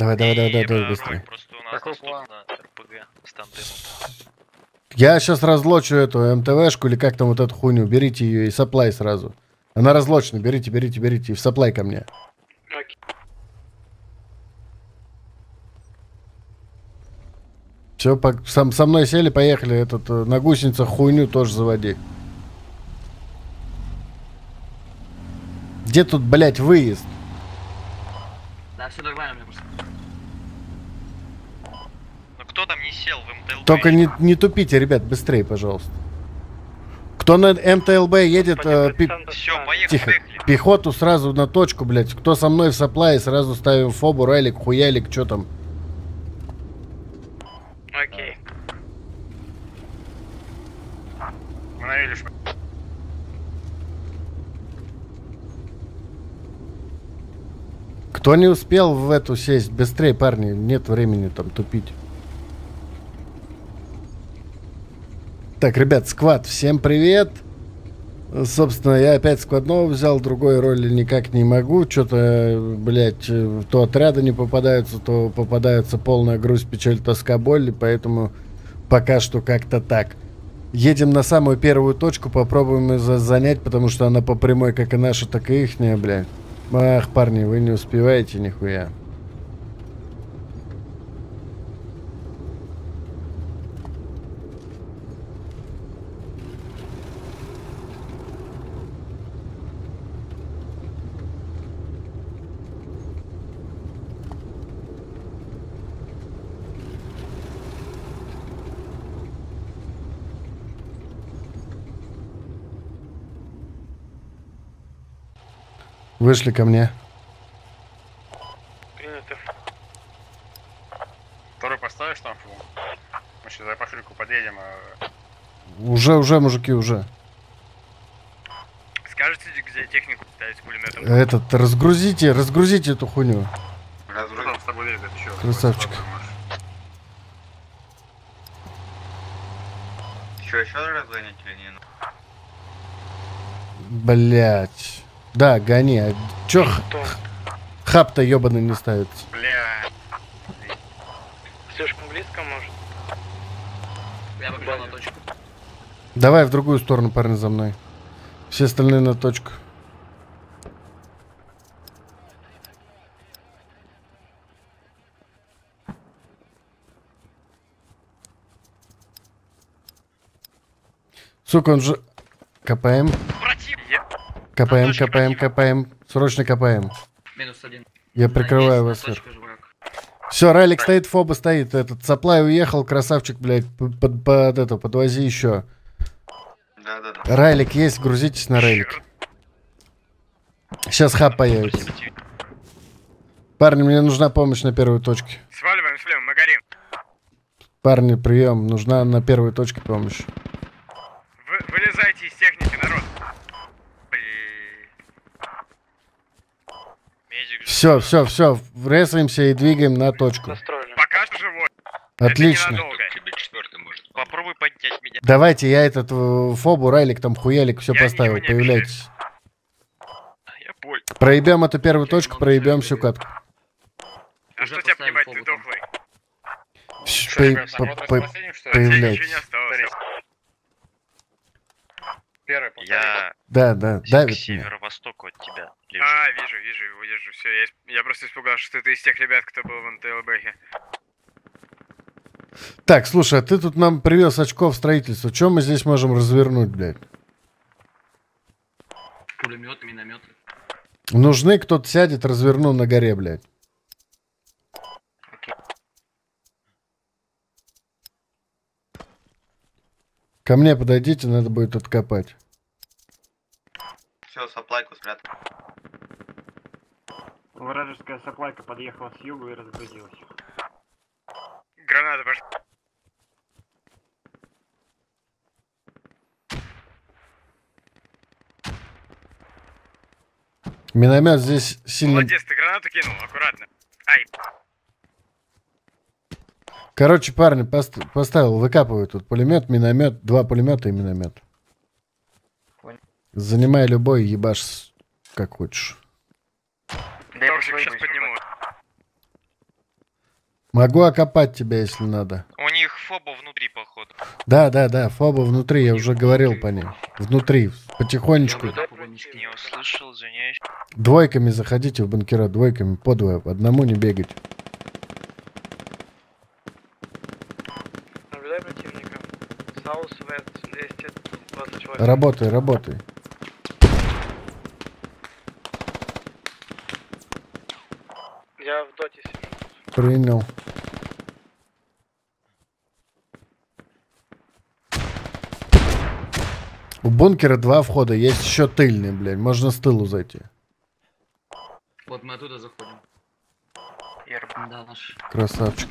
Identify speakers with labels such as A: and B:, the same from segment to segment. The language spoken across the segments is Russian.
A: Давай, давай, давай, давай, давай, быстрее.
B: Просто у нас
C: Какой
B: доступно РПГ с тандемом.
A: Я сейчас разлочу эту МТВшку или как там вот эту хуйню. Берите ее и саплай сразу. Она разлочена. Берите, берите, берите. И в саплай ко мне. Все, со, со мной сели, поехали. Этот, э, на гусеницах хуйню тоже заводи. Где тут, блядь, выезд?
D: Да, все нормально, мне просто.
B: Ну кто там не сел в МТЛБ?
A: Только не, не тупите, ребят, быстрее, пожалуйста. Кто на МТЛБ едет, э, пи-
B: Все, поехали,
A: тихо,
B: поехали.
A: пехоту сразу на точку, блядь. Кто со мной в саплае, сразу ставим фобу, райлик, хуялик, что там.
C: Окей.
E: Мы навелишь.
A: Кто не успел в эту сесть, быстрее, парни, нет времени там тупить. Так, ребят, сквад, всем привет. Собственно, я опять сквадного взял, другой роли никак не могу. Что-то, блядь, то отряды не попадаются, то попадается полная грусть, печаль, тоска, боль. Поэтому пока что как-то так. Едем на самую первую точку, попробуем ее за- занять, потому что она по прямой, как и наша, так и ихняя, блядь. Ах, парни, вы не успеваете нихуя. Вышли ко мне.
C: Принято.
E: Второй поставишь там фу. Мы сейчас за пошельку подъедем. а
A: Уже, уже, мужики, уже.
C: Скажете, где технику ставить пулеметом?
A: Этот, разгрузите, разгрузите эту хуйню.
E: Кто там с тобой едет еще?
A: Красавчик.
F: Еще еще разгонять или не?
A: Блять. Да, гони. А чё х-
C: Кто?
A: хаб-то ебаный не ставится?
E: Бля.
C: Слишком близко, может?
D: Я побежал на точку.
A: Давай в другую сторону, парни, за мной. Все остальные на точку. Сука, он же... КПМ, КПМ, КПМ. КПМ. Срочно КПМ.
D: Минус один.
A: Я прикрываю вас. Все, ралик стоит, фоба стоит. Этот саплай уехал, красавчик, блядь. п- Под, под это, подвози еще.
F: Да, да, да.
A: Райлик есть, грузитесь на райлик. Сейчас хаб появится. Парни, мне нужна помощь на первой точке.
C: Сваливаем, сваливаем, мы горим.
A: Парни, прием. Нужна на первой точке помощь. Все, все, все. Врезаемся и двигаем на точку.
C: Пока что живой.
A: Отлично.
B: Попробуй поднять меня.
A: Давайте, я этот э, фобу, райлик, там хуялик, все
C: Я
A: поставил.
C: не
A: Появляйтесь.
B: Я понял.
A: Проебем эту первую точку, проебем всю катку.
C: А что тебя понимать, ты дохлый?
A: По- по- по- Появляйтесь.
E: Первый повтори.
B: Я
A: Да, да,
B: к
A: давит меня.
B: северо-востоку от тебя лежу.
C: А, вижу, вижу его, вижу. Все, я, я просто испугался, что ты из тех ребят, кто был в МТЛБХе.
A: Так, слушай, а ты тут нам привез очков строительства. Чем мы здесь можем развернуть, блядь?
D: Пулемет, миномет.
A: Нужны, кто-то сядет, разверну на горе, блядь. Ко мне подойдите, надо будет откопать.
F: Все, соплайку спрятал.
G: Вражеская соплайка подъехала с юга и разгрузилась.
C: Граната пошла.
A: Миномет здесь сильно...
C: Молодец, ты гранату кинул, аккуратно. Ай,
A: Короче, парни, пост- поставил, выкапываю тут пулемет, миномет, два пулемета и миномет. Занимай любой, ебашь как хочешь.
C: Торшик сейчас подниму.
A: Могу окопать тебя, если надо.
B: У них фоба внутри, походу.
A: Да, да, да, фоба внутри, я уже говорил по ним. Внутри, потихонечку.
B: Не услышал, извиняюсь.
A: Двойками заходите в банкира, двойками, по двое, по одному не бегать.
C: Наблюдай противника. Саус Вест 220 человек.
A: Работай, работай.
C: Я в доте сижу.
A: Принял. У бункера два входа, есть еще тыльный, блядь. Можно с тылу зайти.
D: Вот мы оттуда заходим. Да, наш.
A: Красавчик.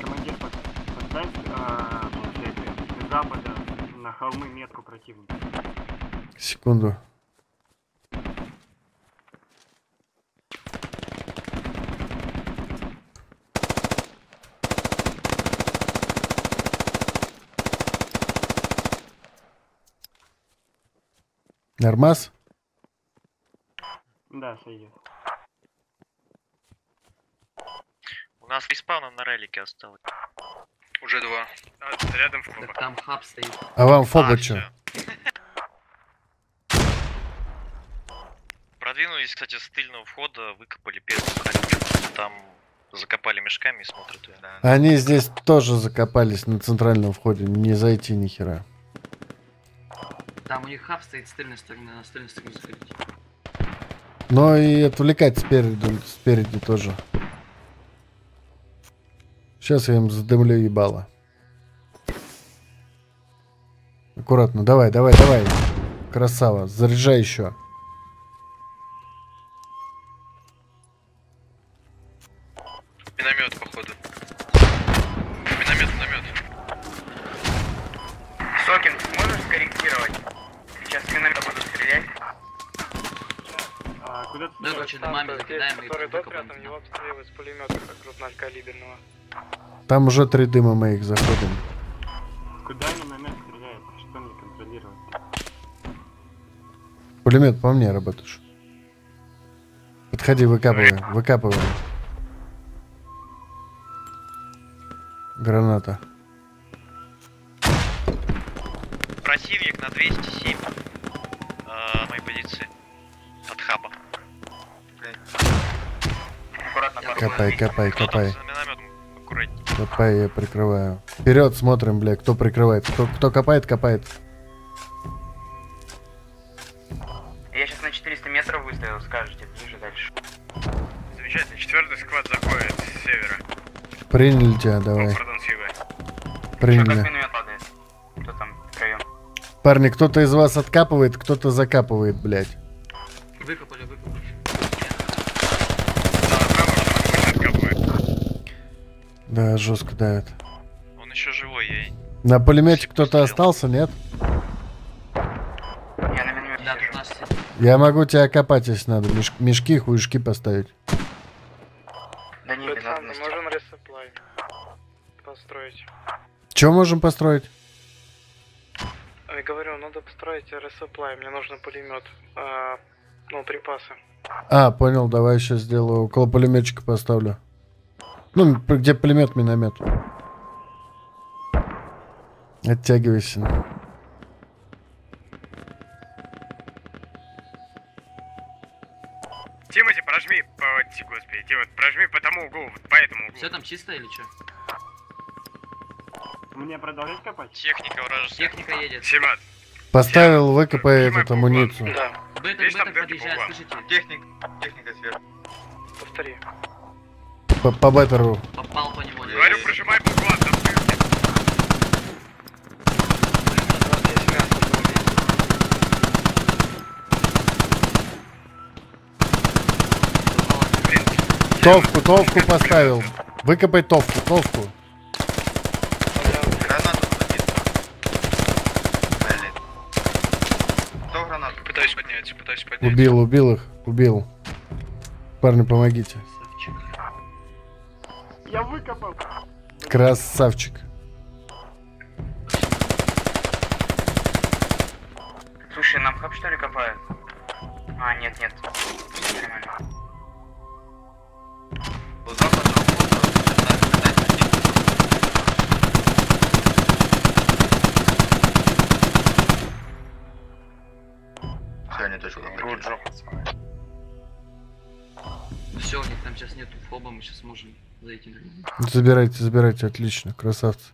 G: Командир, под- получается, с запада на холмы метку противника.
A: Секунду. Нормас?
G: Да, сойдет.
B: У нас респауна на релике осталось.
C: Уже два. А, рядом фоба.
D: там хаб стоит.
A: А вам фоба
B: А,
A: чё?
B: Продвинулись, кстати, с тыльного входа, выкопали первую. Там закопали мешками и смотрят.
F: Да.
A: Они здесь тоже закопались на центральном входе. Не зайти ни хера.
D: Там у них хаб стоит с тыльной стороны, на тыльной стороне заходить.
A: Но и отвлекать спереди, спереди тоже. Сейчас я им задымлю ебало. Аккуратно, давай, давай, давай. Красава, заряжай еще.
D: Короче, домами закидаем и
C: который до рядом, его обстреливают с пулемета крупнокалиберного.
A: Там уже три дыма моих заходим.
G: Куда миномет стреляет? Что мне контролировать?
A: Пулемет по мне работаешь. Подходи, выкапывай, выкапывай. Граната.
B: Противник на 207. А, моей позиции.
A: Копай, копай, копай. Копай, я прикрываю. Вперед смотрим, бля, кто прикрывает. Кто, кто копает, копает.
F: Я сейчас на 400 метров выставил, скажете, ближе дальше.
C: Замечательно, четвертый сквад заходит с севера.
A: Приняли тебя,
C: О,
A: давай.
C: пардон,
F: как
A: Приняли.
F: Кто там втроем?
A: Парни, кто-то из вас откапывает, кто-то закапывает, блядь.
D: Выкопали, выкопали.
C: Да,
A: жестко давит.
B: Он еще живой, я
A: На пулемете кто-то остался, нет?
F: Я на миномете
D: Да, тут сидит.
A: Я могу тебя копать, если надо. Меш- мешки, хуешки поставить.
F: Да не, без надобности.
C: можем ресоплай построить.
A: Че можем построить?
C: Я говорю, надо построить ресоплай, мне нужен пулемет. А, ну, припасы.
A: А, понял, давай сейчас сделаю. Около пулеметчика поставлю. Ну, где пулемет, миномет. Оттягивайся.
C: Тимати, прожми по... Господи, Тимати, прожми по тому углу, вот по этому углу.
D: Все там чисто или что?
G: Мне продолжать копать?
B: Техника вражеская.
D: Техника едет.
C: Семат.
A: Поставил, выкопай
C: Снимай
A: этот
C: по углам.
A: амуницию.
C: Да,
D: Бетер, бетер подъезжает, слышите?
F: Техник, техника сверху.
C: повтори.
A: По, по беттеру.
D: Попал по нему.
C: Говорю, прожимай по. Блин,
A: Товку, товку поставил. Выкопай товку, товку.
C: Пытаюсь поднять, пытаюсь поднять.
A: Убил, убил их, убил. Парни, помогите.
G: Я выкопал.
A: Красавчик.
F: Слушай, нам хаб что ли копают? А, нет, нет. Нормально.
D: Все, у них там сейчас нету фоба, мы сейчас можем зайти на него.
A: Забирайте, забирайте, отлично, красавцы.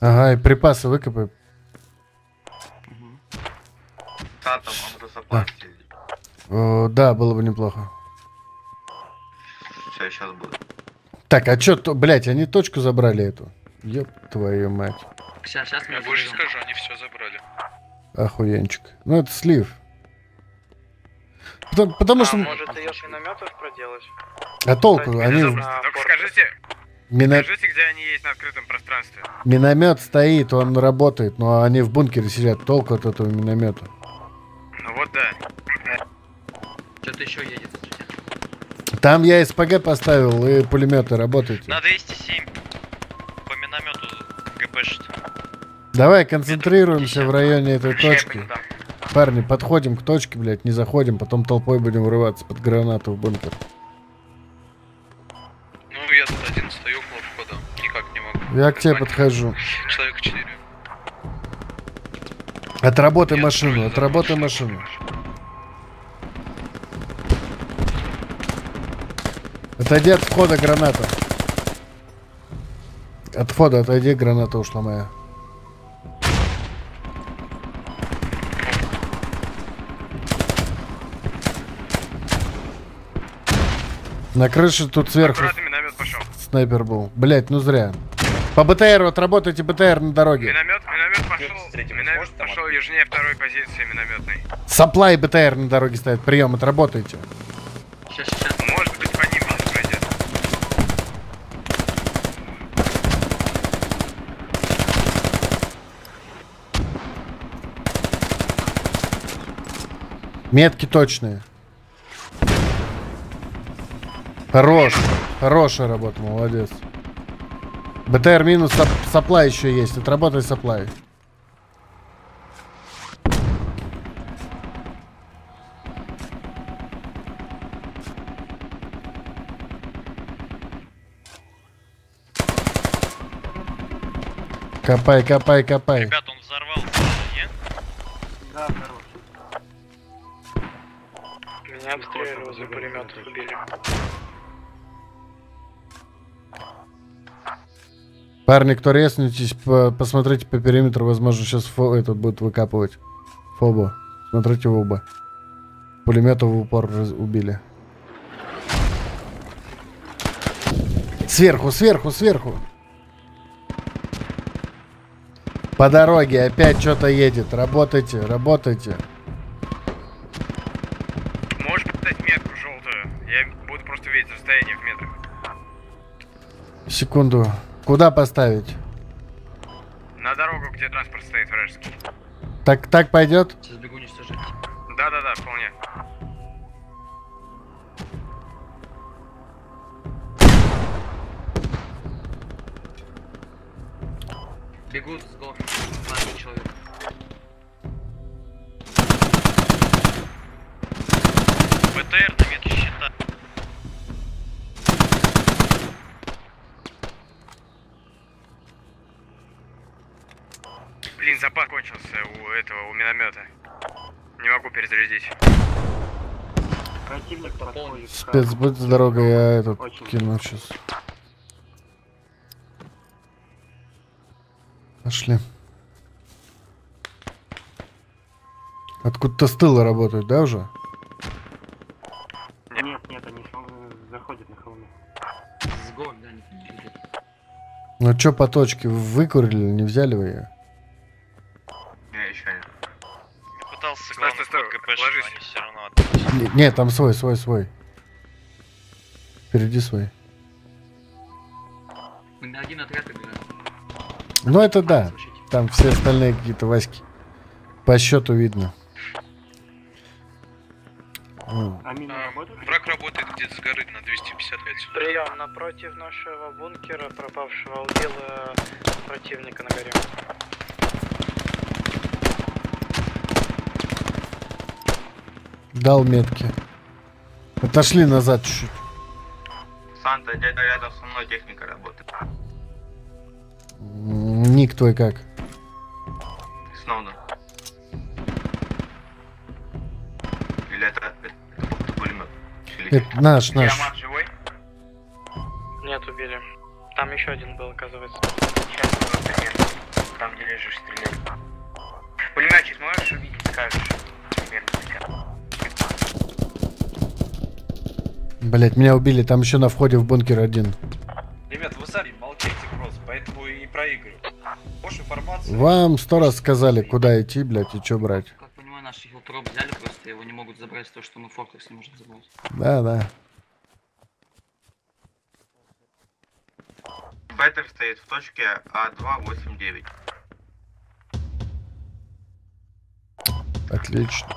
A: Ага, и припасы выкопай.
F: Да, там
A: О, да, было бы неплохо.
F: Все, сейчас будет.
A: Так, а чё, то, блять, они точку забрали эту. Ёб твою мать.
D: Сейчас, сейчас мы
B: Я больше
D: заберем.
B: скажу, они все забрали.
A: Охуенчик. Ну, это слив. Потому, потому
C: а
A: что...
C: может ее с минометов проделать?
A: А толку?
C: Кстати,
A: Они...
C: миномет-
E: Только скажите,
A: мина-
E: скажите, где они есть на открытом пространстве.
A: Миномет стоит, он работает, но они в бункере сидят. Толку от этого миномета.
E: Ну вот да.
D: Что-то еще едет.
A: Там я СПГ поставил, и пулеметы работают.
B: На 207. По миномету ГПшит.
A: Давай концентрируемся в районе этой точки. Парни, подходим к точке, блядь, не заходим, потом толпой будем врываться под гранату в бункер.
B: Ну, я тут один стою около входа. Никак не могу.
A: Я к тебе подхожу.
B: Человек 4.
A: Отработай
B: Я
A: машину, отработай машину. Отойди от входа граната. От входа отойди, граната ушла моя. На крыше тут сверху снайпер был. Блять, ну зря. По БТРу отработайте БТР на дороге.
E: Миномет, миномет пошел.
F: встретим,
E: Миномет пошел южнее второй позиции минометной.
A: Саплай БТР на дороге стоит. Прием, отработайте.
D: Сейчас, сейчас.
E: Может быть по ним сейчас пройдет.
A: Метки точные. Хорош. Хорошая работа, молодец. БТР минус, сап- саплай еще есть. Отработай саплай. Копай, копай, копай.
B: Ребят, он взорвался, нет?
G: Да.
C: Меня обстреляли возле пулеметов, убили.
A: Парни, кто резнитесь, по- посмотрите по периметру, возможно, сейчас фо- этот будет выкапывать. Фобу. Смотрите в оба. Пулемета в упор убили. Сверху, сверху, сверху. По дороге опять что-то едет. Работайте, работайте.
E: Видеть расстояние в метрах.
A: Секунду. Куда поставить?
E: На дорогу, где транспорт стоит вражеский.
A: Так, так пойдет?
D: Сейчас бегу уничтожать.
E: Да-да-да, вполне.
D: Бегут с. Ладно, человек.
E: Запас кончился у этого, у миномета. Не могу перезарядить.
G: Противник подходит.
A: Спец, будь здорова, я этот
G: Очень.
A: кину сейчас. Пошли. Откуда-то с тыла работают, да, уже?
G: Нет, нет, они хол- заходят на холме.
D: С гор, да, не.
A: Ну чё по точке, выкурили, не взяли вы ее?
F: Не,
A: там свой, свой, свой. Впереди свой.
D: Мы на один отряд играем.
A: Ну это да. Там все остальные какие-то Васьки. По счету видно.
G: А
B: А? Враг работает где-то с горы на 255.
C: Прием, напротив нашего бункера, пропавшего удела противника на горе.
A: Дал метки. Отошли назад чуть-чуть.
F: Санта, дядя рядом со мной техника работает.
A: Ник твой как?
H: Сноуден. Или это, это, это пулемет? Или...
A: Это наш, наш.
F: Диамат живой?
C: Нет, убили. Там еще один был, оказывается.
F: Сейчас просто нет. Там, где лежишь, стреляй. Пулеметчик можешь увидеть, скажешь?
A: Блять, меня убили, там еще на входе в бункер один.
I: Ребят, вы сами молчите просто, поэтому и не проигрываю. Больше информации.
A: Вам сто раз сказали, куда идти, блять, и что брать.
D: Как понимаю, наши хилтроп взяли просто, его не могут забрать, то, что мы форклекс не можем забрать.
A: Да, да.
H: Беттер стоит в точке А А289.
A: Отлично.